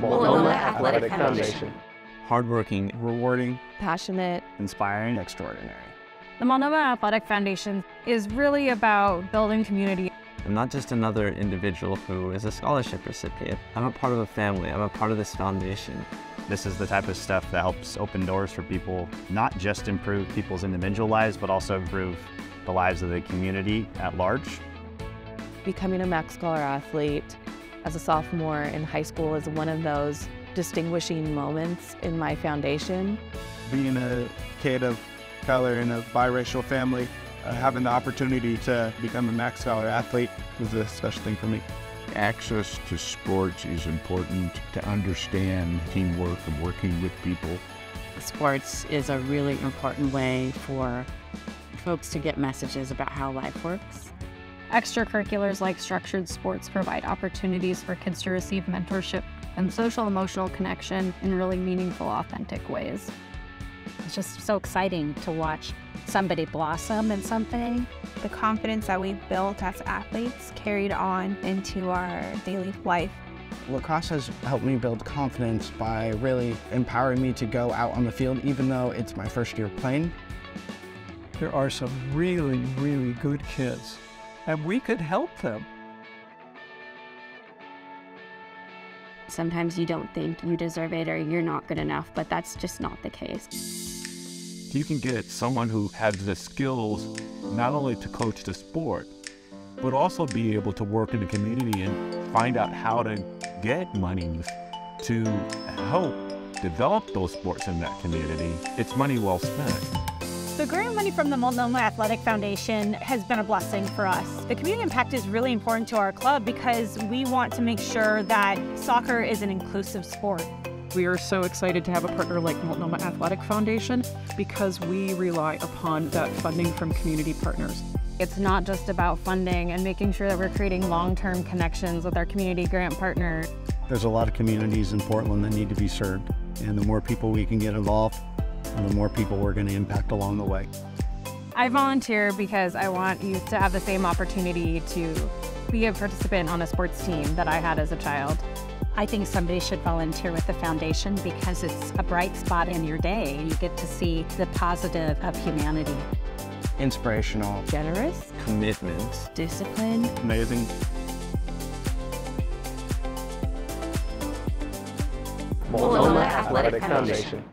Multnomah Athletic Foundation. Hardworking, rewarding, passionate, inspiring, extraordinary. The Multnomah Athletic Foundation is really about building community. I'm not just another individual who is a scholarship recipient. I'm a part of a family. I'm a part of this foundation. This is the type of stuff that helps open doors for people, not just improve people's individual lives, but also improve the lives of the community at large. Becoming a Max Scholar athlete as a sophomore in high school is one of those distinguishing moments in my foundation. Being a kid of color in a biracial family, uh, having the opportunity to become a Max Scholar athlete was a special thing for me. Access to sports is important to understand teamwork and working with people. Sports is a really important way for folks to get messages about how life works. Extracurriculars like structured sports provide opportunities for kids to receive mentorship and social emotional connection in really meaningful, authentic ways. It's just so exciting to watch somebody blossom in something. The confidence that we've built as athletes carried on into our daily life. Lacrosse has helped me build confidence by really empowering me to go out on the field even though it's my first year playing. There are some really, really good kids and we could help them. Sometimes you don't think you deserve it or you're not good enough, but that's just not the case. You can get someone who has the skills not only to coach the sport, but also be able to work in the community and find out how to get money to help develop those sports in that community. It's money well spent. The grant money from the Multnomah Athletic Foundation has been a blessing for us. The community impact is really important to our club because we want to make sure that soccer is an inclusive sport. We are so excited to have a partner like Multnomah Athletic Foundation because we rely upon that funding from community partners. It's not just about funding and making sure that we're creating long-term connections with our community grant partner. There's a lot of communities in Portland that need to be served, and the more people we can get involved, and the more people we're going to impact along the way. I volunteer because I want youth to have the same opportunity to be a participant on a sports team that I had as a child. I think somebody should volunteer with the foundation because it's a bright spot in your day. You get to see the positive of humanity. Inspirational. Generous. Commitment. Discipline. Amazing. Multnomah Athletic Foundation.